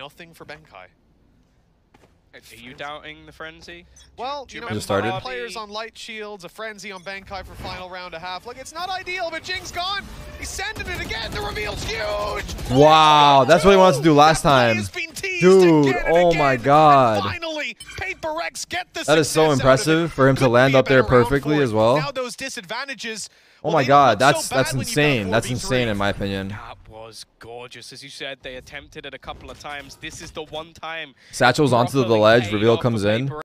nothing for Benkai. Are you doubting the frenzy? Well, do you you know, Just started? players on light shields, a frenzy on Benkai for final round a half. Like, it's not ideal, but Jing's gone. He's sending it again. The reveal's huge. Wow, that's what he wanted to do last time. has been teased Dude, oh my. God. And finally, Paper Rex get the That is so success out of impressive for him to land up there perfectly as well. Now those disadvantages. Oh my god, that's that's bad when you've got a insane. That's insane in my opinion. Was gorgeous. As you said, they attempted it a couple of times. This is the one time. Satchel's onto the ledge, reveal comes in.